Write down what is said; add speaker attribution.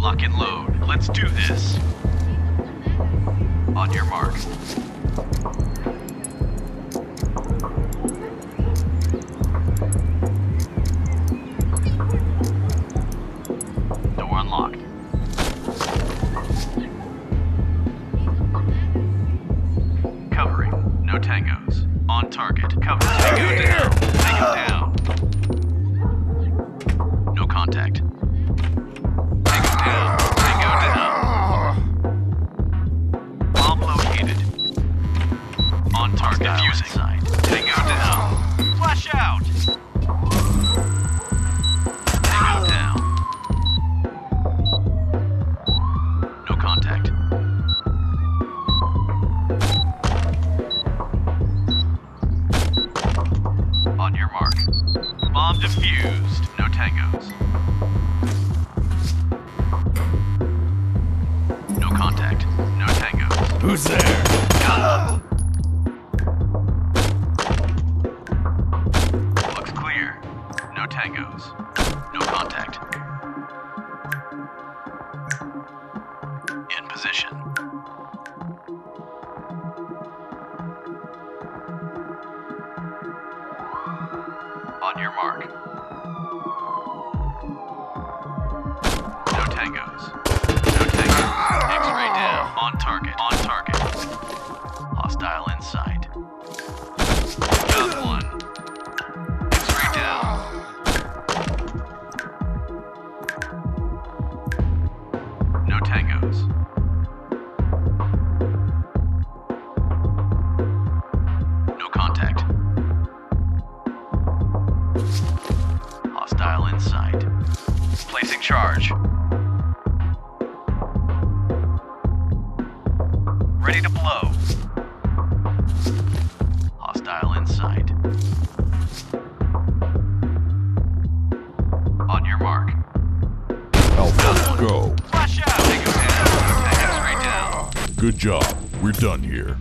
Speaker 1: Lock and load. Let's do this. On your mark. Door unlocked. Covering. No tangos. On target. Cover. Tango down. Tango down. On target. Defusing. Tango down. Flash out. Tango down. No contact. On your mark. Bomb defused. No tangos. No contact. No tangos.
Speaker 2: Who's there?
Speaker 1: Tangos. No contact. In position. On your mark. No tangos. No tangos. X-ray down. On target. On target. Hostile in No. No contact. Hostile in sight. Placing charge. Ready to blow. Hostile in sight. On your mark.
Speaker 2: Alpha, go.
Speaker 1: Flash out!
Speaker 2: Good job. We're done here.